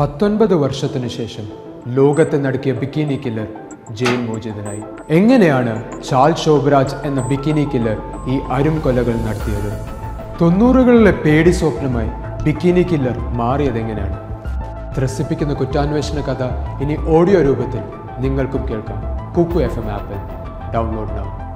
പത്തൊൻപത് വർഷത്തിനു ശേഷം ലോകത്തെ നടക്കിയ ബിക്കിനി കില്ലർ ജയിൽ മോചിതനായി എങ്ങനെയാണ് ചാൾ ശോഭരാജ് എന്ന ബിക്കിനി കില്ലർ ഈ അരും കൊലകൾ നടത്തിയത്? തൊണ്ണൂറുകളിലെ പേടി സ്വപ്നമായി ബിക്കിനി കില്ലർ മാറിയതെങ്ങനെയാണ്? ത്രസിപ്പിക്കുന്ന കുറ്റാന്വേഷണ കഥ ഇനി ഓഡിയോ രൂപത്തിൽ നിങ്ങൾക്കും കേൾക്കാം. കുക്കു എഫ് എം ആപ്പിൽ. ഡൗൺലോഡ് നാം